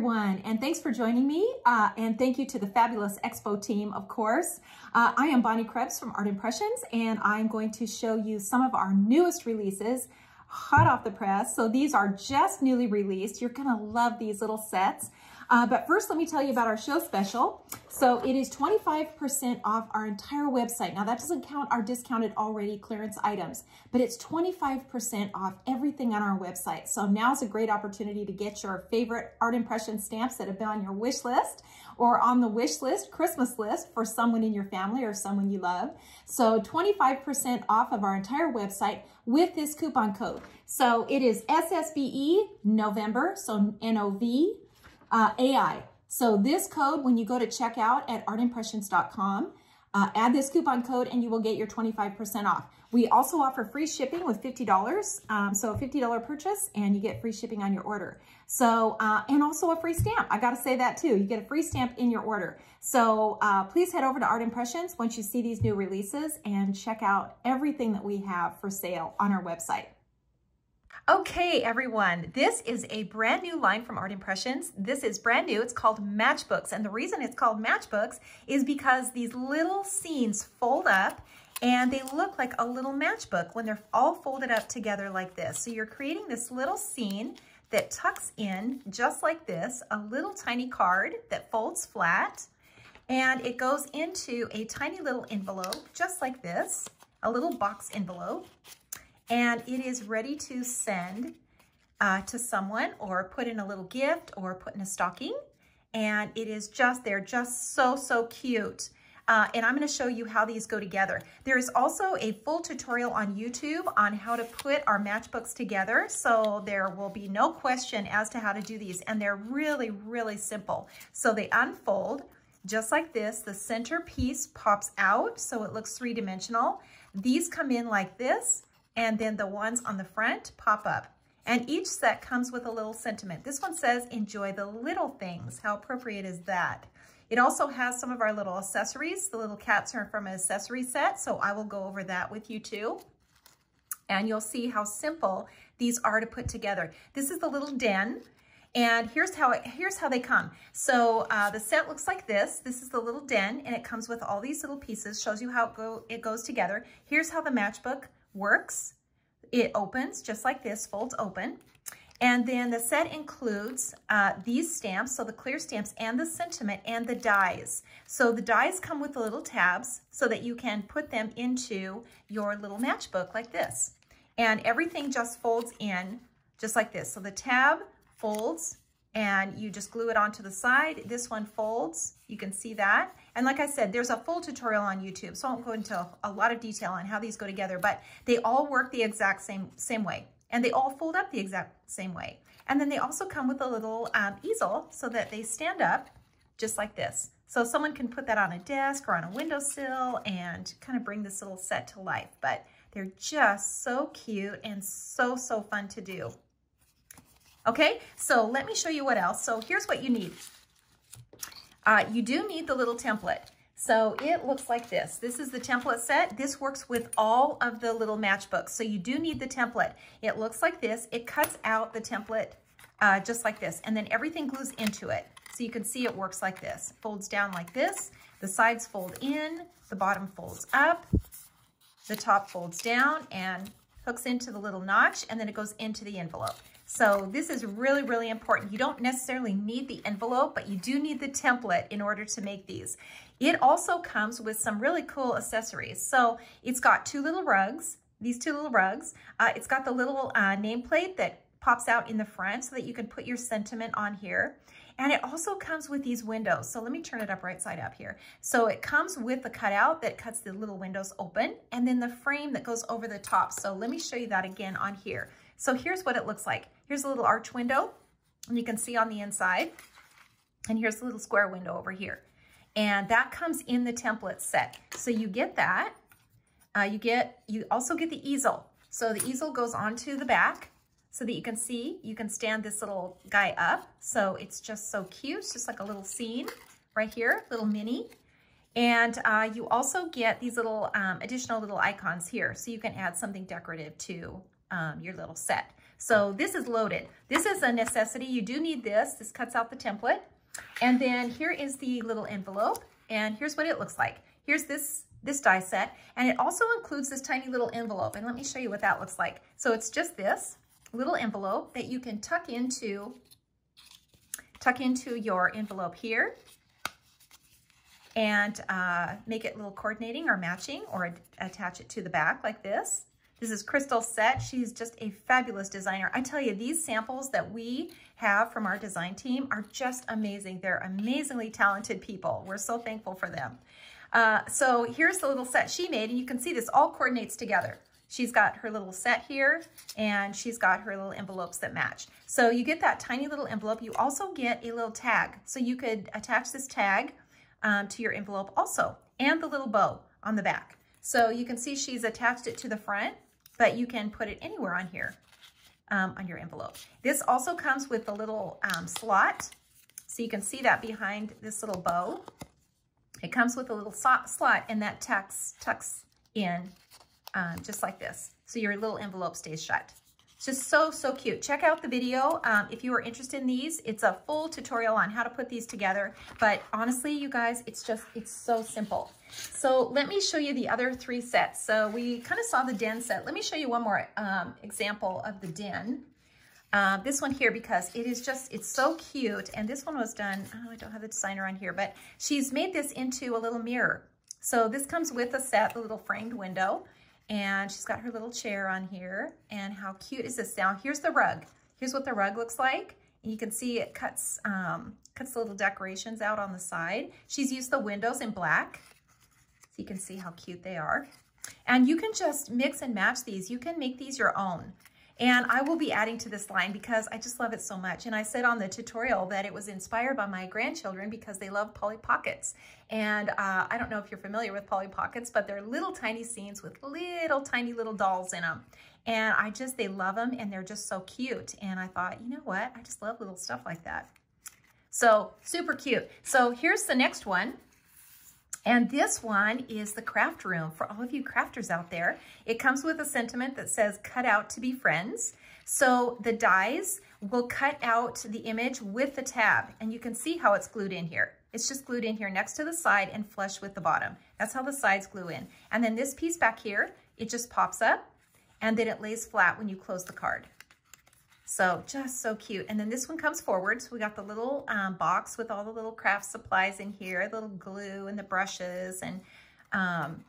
everyone, and thanks for joining me. Uh, and thank you to the fabulous Expo team, of course. Uh, I am Bonnie Krebs from Art Impressions, and I'm going to show you some of our newest releases, hot off the press. So these are just newly released. You're gonna love these little sets. Uh, but first, let me tell you about our show special. So it is 25% off our entire website. Now that doesn't count our discounted already clearance items, but it's 25% off everything on our website. So now's a great opportunity to get your favorite art impression stamps that have been on your wish list or on the wish list, Christmas list for someone in your family or someone you love. So 25% off of our entire website with this coupon code. So it is SSBE November, so N-O-V uh, AI. So this code, when you go to checkout at artimpressions.com, uh, add this coupon code and you will get your 25% off. We also offer free shipping with $50. Um, so a $50 purchase and you get free shipping on your order. So, uh, and also a free stamp. I got to say that too. You get a free stamp in your order. So uh, please head over to Art Impressions once you see these new releases and check out everything that we have for sale on our website. Okay, everyone, this is a brand new line from Art Impressions. This is brand new. It's called Matchbooks. And the reason it's called Matchbooks is because these little scenes fold up and they look like a little matchbook when they're all folded up together like this. So you're creating this little scene that tucks in just like this, a little tiny card that folds flat and it goes into a tiny little envelope just like this, a little box envelope and it is ready to send uh, to someone or put in a little gift or put in a stocking. And it is just, they're just so, so cute. Uh, and I'm going to show you how these go together. There is also a full tutorial on YouTube on how to put our matchbooks together. So there will be no question as to how to do these. And they're really, really simple. So they unfold just like this. The center piece pops out so it looks three-dimensional. These come in like this and then the ones on the front pop up. And each set comes with a little sentiment. This one says, enjoy the little things. How appropriate is that? It also has some of our little accessories. The little cats are from an accessory set, so I will go over that with you too. And you'll see how simple these are to put together. This is the little den. And here's how it, here's how they come. So uh, the set looks like this. This is the little den, and it comes with all these little pieces. Shows you how it, go, it goes together. Here's how the matchbook works. It opens just like this, folds open. And then the set includes uh, these stamps, so the clear stamps and the sentiment and the dies. So the dies come with the little tabs so that you can put them into your little matchbook like this. And everything just folds in just like this. So the tab folds and you just glue it onto the side. This one folds, you can see that. And like I said, there's a full tutorial on YouTube, so I won't go into a lot of detail on how these go together, but they all work the exact same, same way. And they all fold up the exact same way. And then they also come with a little um, easel so that they stand up just like this. So someone can put that on a desk or on a windowsill and kind of bring this little set to life. But they're just so cute and so, so fun to do. Okay, so let me show you what else. So here's what you need. Uh, you do need the little template. So it looks like this. This is the template set. This works with all of the little matchbooks. So you do need the template. It looks like this. It cuts out the template uh, just like this. And then everything glues into it. So you can see it works like this. Folds down like this. The sides fold in. The bottom folds up. The top folds down and hooks into the little notch. And then it goes into the envelope. So this is really, really important. You don't necessarily need the envelope, but you do need the template in order to make these. It also comes with some really cool accessories. So it's got two little rugs, these two little rugs. Uh, it's got the little uh, nameplate that pops out in the front so that you can put your sentiment on here. And it also comes with these windows. So let me turn it up right side up here. So it comes with the cutout that cuts the little windows open and then the frame that goes over the top. So let me show you that again on here. So here's what it looks like. Here's a little arch window, and you can see on the inside. And here's a little square window over here. And that comes in the template set. So you get that. Uh, you get, you also get the easel. So the easel goes onto the back so that you can see, you can stand this little guy up. So it's just so cute, it's just like a little scene right here, little mini. And uh, you also get these little um, additional little icons here. So you can add something decorative to um, your little set. So this is loaded. This is a necessity. You do need this. This cuts out the template. And then here is the little envelope. And here's what it looks like. Here's this, this die set. And it also includes this tiny little envelope. And let me show you what that looks like. So it's just this little envelope that you can tuck into, tuck into your envelope here and uh, make it a little coordinating or matching or attach it to the back like this. This is Crystal Set. She's just a fabulous designer. I tell you, these samples that we have from our design team are just amazing. They're amazingly talented people. We're so thankful for them. Uh, so here's the little set she made, and you can see this all coordinates together. She's got her little set here, and she's got her little envelopes that match. So you get that tiny little envelope. You also get a little tag. So you could attach this tag um, to your envelope also, and the little bow on the back. So you can see she's attached it to the front, but you can put it anywhere on here um, on your envelope. This also comes with a little um, slot, so you can see that behind this little bow. It comes with a little slot, and that tucks, tucks in um, just like this. So your little envelope stays shut. It's just so, so cute. Check out the video um, if you are interested in these. It's a full tutorial on how to put these together. But honestly, you guys, it's just, it's so simple. So let me show you the other three sets. So we kind of saw the den set. Let me show you one more um, example of the den. Uh, this one here because it is just, it's so cute. And this one was done, oh, I don't have the designer on here, but she's made this into a little mirror. So this comes with a set, the little framed window. And she's got her little chair on here. And how cute is this now? Here's the rug. Here's what the rug looks like. And you can see it cuts, um, cuts the little decorations out on the side. She's used the windows in black. You can see how cute they are. And you can just mix and match these. You can make these your own. And I will be adding to this line because I just love it so much. And I said on the tutorial that it was inspired by my grandchildren because they love Polly Pockets. And uh, I don't know if you're familiar with Polly Pockets, but they're little tiny scenes with little tiny little dolls in them. And I just, they love them and they're just so cute. And I thought, you know what? I just love little stuff like that. So super cute. So here's the next one. And this one is the craft room for all of you crafters out there. It comes with a sentiment that says cut out to be friends. So the dies will cut out the image with the tab and you can see how it's glued in here. It's just glued in here next to the side and flush with the bottom. That's how the sides glue in. And then this piece back here, it just pops up and then it lays flat when you close the card. So just so cute. And then this one comes forward. So we got the little um, box with all the little craft supplies in here, little glue and the brushes and um,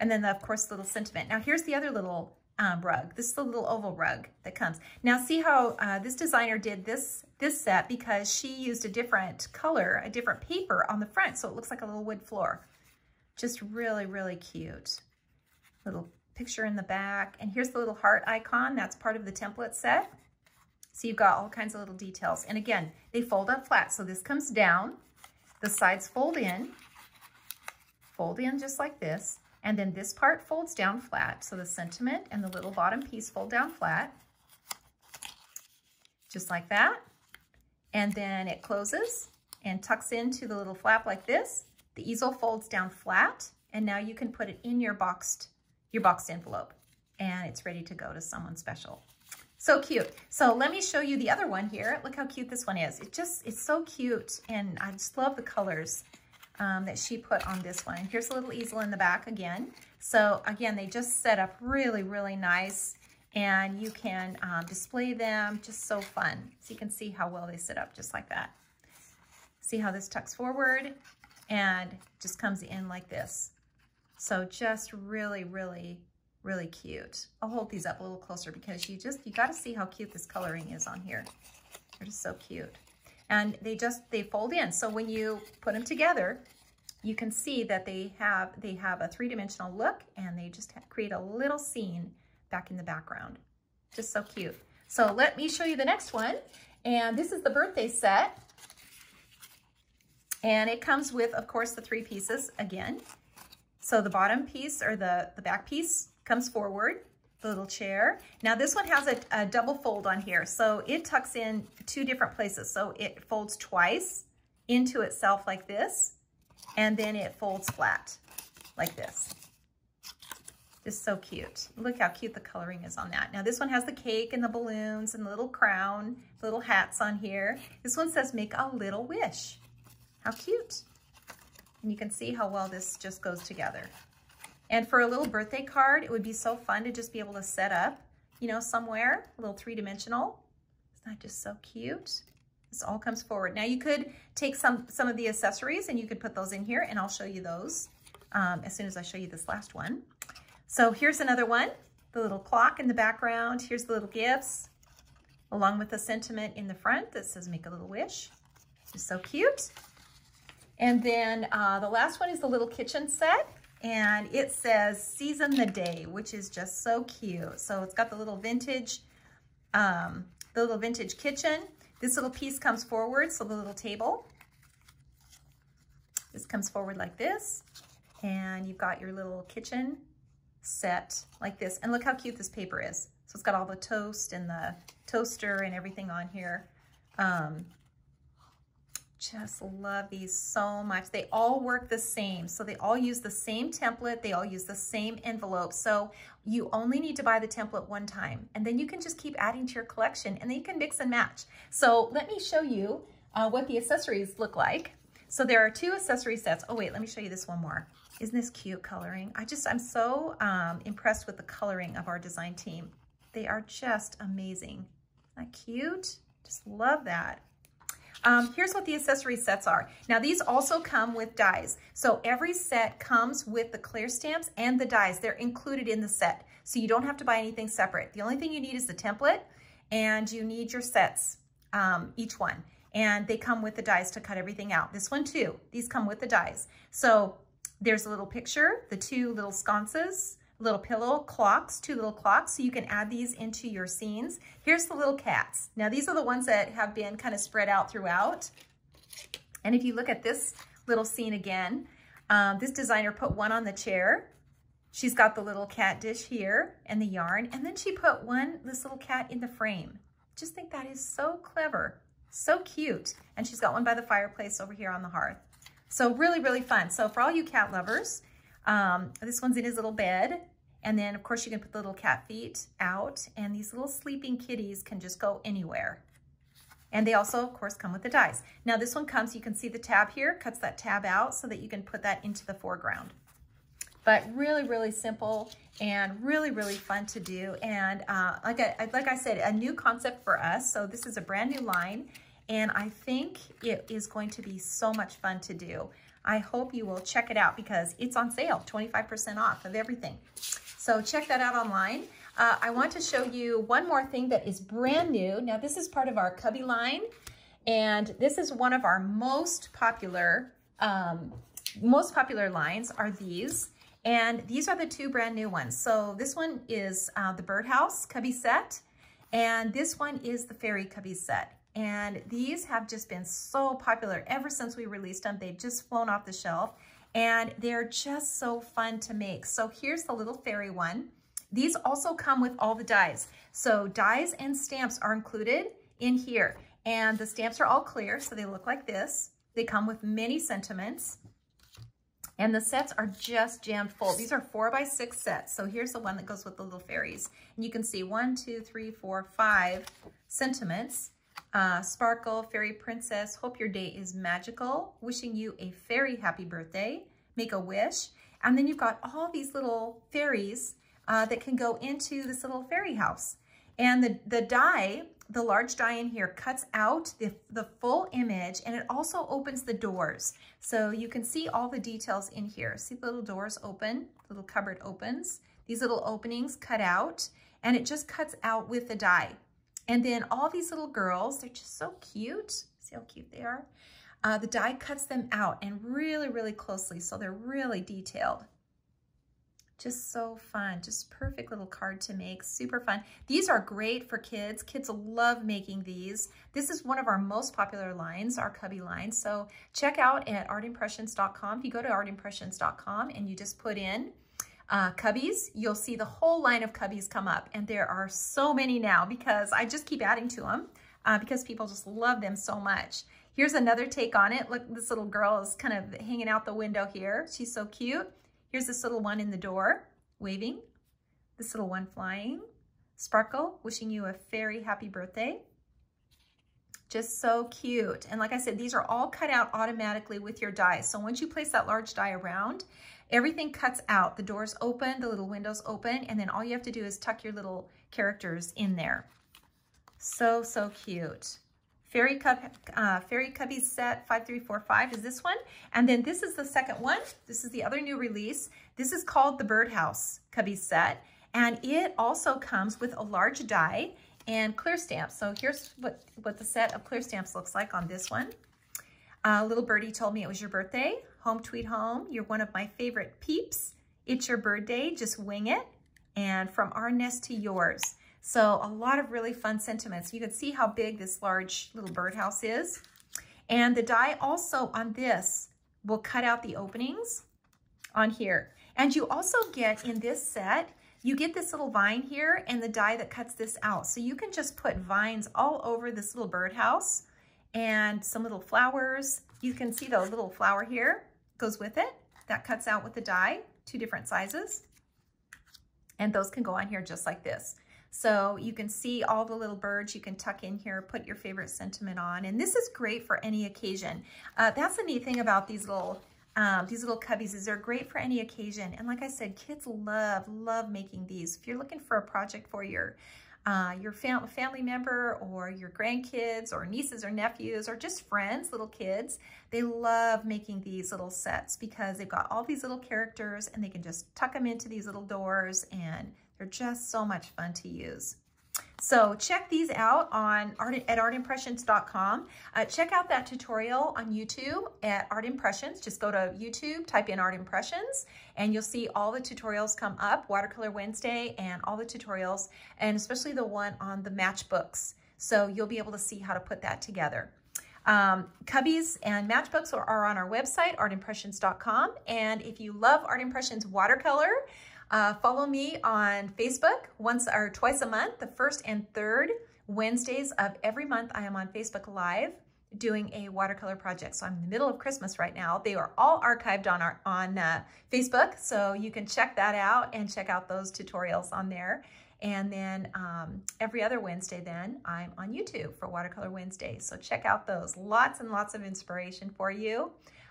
and then the, of course the little sentiment. Now here's the other little um, rug. This is the little oval rug that comes. Now see how uh, this designer did this this set because she used a different color, a different paper on the front. So it looks like a little wood floor. Just really, really cute. Little picture in the back. And here's the little heart icon. That's part of the template set. So you've got all kinds of little details. And again, they fold up flat. So this comes down, the sides fold in, fold in just like this. And then this part folds down flat. So the sentiment and the little bottom piece fold down flat, just like that. And then it closes and tucks into the little flap like this. The easel folds down flat. And now you can put it in your boxed, your boxed envelope. And it's ready to go to someone special. So cute. So let me show you the other one here. Look how cute this one is. It just, it's so cute. And I just love the colors um, that she put on this one. Here's a little easel in the back again. So again, they just set up really, really nice. And you can um, display them, just so fun. So you can see how well they sit up just like that. See how this tucks forward and just comes in like this. So just really, really really cute. I'll hold these up a little closer because you just, you got to see how cute this coloring is on here. They're just so cute. And they just, they fold in. So when you put them together, you can see that they have, they have a three-dimensional look and they just create a little scene back in the background. Just so cute. So let me show you the next one. And this is the birthday set. And it comes with, of course, the three pieces again. So the bottom piece or the, the back piece comes forward, the little chair. Now this one has a, a double fold on here, so it tucks in two different places. So it folds twice into itself like this, and then it folds flat like this. Just so cute. Look how cute the coloring is on that. Now this one has the cake and the balloons and the little crown, little hats on here. This one says make a little wish. How cute. And you can see how well this just goes together. And for a little birthday card, it would be so fun to just be able to set up, you know, somewhere, a little three-dimensional. Isn't that just so cute? This all comes forward. Now you could take some, some of the accessories and you could put those in here and I'll show you those um, as soon as I show you this last one. So here's another one, the little clock in the background. Here's the little gifts, along with the sentiment in the front that says make a little wish. It's so cute. And then uh, the last one is the little kitchen set. And it says season the day, which is just so cute. So it's got the little vintage, um, the little vintage kitchen. This little piece comes forward, so the little table. This comes forward like this. And you've got your little kitchen set like this. And look how cute this paper is. So it's got all the toast and the toaster and everything on here. Um, just love these so much. They all work the same. So they all use the same template. They all use the same envelope. So you only need to buy the template one time and then you can just keep adding to your collection and then you can mix and match. So let me show you uh, what the accessories look like. So there are two accessory sets. Oh wait, let me show you this one more. Isn't this cute coloring? I just, I'm so um, impressed with the coloring of our design team. They are just amazing. Isn't that cute? Just love that. Um, here's what the accessory sets are. Now these also come with dies. So every set comes with the clear stamps and the dies. They're included in the set. So you don't have to buy anything separate. The only thing you need is the template and you need your sets, um, each one. And they come with the dies to cut everything out. This one too, these come with the dies. So there's a little picture, the two little sconces, little pillow clocks, two little clocks, so you can add these into your scenes. Here's the little cats. Now these are the ones that have been kind of spread out throughout. And if you look at this little scene again, um, this designer put one on the chair. She's got the little cat dish here and the yarn, and then she put one, this little cat in the frame. Just think that is so clever, so cute. And she's got one by the fireplace over here on the hearth. So really, really fun. So for all you cat lovers, um, this one's in his little bed. And then of course you can put the little cat feet out and these little sleeping kitties can just go anywhere. And they also, of course, come with the dies. Now this one comes, you can see the tab here, cuts that tab out so that you can put that into the foreground. But really, really simple and really, really fun to do. And uh, like, I, like I said, a new concept for us. So this is a brand new line and I think it is going to be so much fun to do. I hope you will check it out because it's on sale, 25% off of everything. So check that out online. Uh, I want to show you one more thing that is brand new. Now this is part of our Cubby line and this is one of our most popular, um, most popular lines are these. And these are the two brand new ones. So this one is uh, the Birdhouse Cubby set and this one is the Fairy Cubby set. And these have just been so popular ever since we released them. They've just flown off the shelf and they're just so fun to make. So here's the little fairy one. These also come with all the dies. So dies and stamps are included in here. And the stamps are all clear, so they look like this. They come with many sentiments. And the sets are just jammed full. These are four by six sets. So here's the one that goes with the little fairies. And you can see one, two, three, four, five sentiments. Uh, Sparkle, Fairy Princess, hope your day is magical. Wishing you a very happy birthday. Make a wish. And then you've got all these little fairies uh, that can go into this little fairy house. And the, the die, the large die in here cuts out the, the full image and it also opens the doors. So you can see all the details in here. See the little doors open, the little cupboard opens. These little openings cut out and it just cuts out with the die. And then all these little girls, they're just so cute. See how cute they are? Uh, the die cuts them out and really, really closely, so they're really detailed. Just so fun, just perfect little card to make, super fun. These are great for kids. Kids love making these. This is one of our most popular lines, our cubby line. So check out at artimpressions.com. If you go to artimpressions.com and you just put in uh, cubbies, you'll see the whole line of cubbies come up. And there are so many now because I just keep adding to them uh, because people just love them so much. Here's another take on it. Look, this little girl is kind of hanging out the window here. She's so cute. Here's this little one in the door waving. this little one flying. Sparkle, wishing you a very happy birthday. Just so cute. And like I said, these are all cut out automatically with your die. So once you place that large die around, everything cuts out. The doors open, the little windows open, and then all you have to do is tuck your little characters in there. So, so cute. Fairy, Cup, uh, Fairy Cubbies set 5345 is this one. And then this is the second one. This is the other new release. This is called the Birdhouse Cubbies set. And it also comes with a large die and clear stamps. So here's what, what the set of clear stamps looks like on this one. Uh, little birdie told me it was your birthday. Home Tweet Home, you're one of my favorite peeps. It's your birthday, just wing it. And from our nest to yours. So a lot of really fun sentiments. You can see how big this large little birdhouse is. And the die also on this will cut out the openings on here. And you also get in this set, you get this little vine here and the die that cuts this out. So you can just put vines all over this little birdhouse and some little flowers. You can see the little flower here goes with it. That cuts out with the die, two different sizes. And those can go on here just like this. So you can see all the little birds you can tuck in here, put your favorite sentiment on. And this is great for any occasion. Uh, that's the neat thing about these little um, these little cubbies is they're great for any occasion. And like I said, kids love, love making these. If you're looking for a project for your uh, your fam family member or your grandkids or nieces or nephews or just friends, little kids, they love making these little sets because they've got all these little characters and they can just tuck them into these little doors and they're just so much fun to use. So check these out on art, at artimpressions.com. Uh, check out that tutorial on YouTube at Art Impressions. Just go to YouTube, type in Art Impressions, and you'll see all the tutorials come up, Watercolor Wednesday and all the tutorials, and especially the one on the matchbooks. So you'll be able to see how to put that together. Um, cubbies and matchbooks are, are on our website, artimpressions.com. And if you love Art Impressions watercolor, uh, follow me on Facebook once or twice a month, the first and third Wednesdays of every month. I am on Facebook Live doing a watercolor project. So I'm in the middle of Christmas right now. They are all archived on our on uh, Facebook, so you can check that out and check out those tutorials on there. And then um, every other Wednesday then, I'm on YouTube for Watercolor Wednesday. So check out those. Lots and lots of inspiration for you.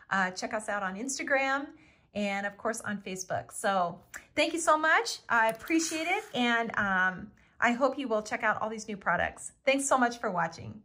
Uh, check us out on Instagram and of course on Facebook. So thank you so much. I appreciate it. And um, I hope you will check out all these new products. Thanks so much for watching.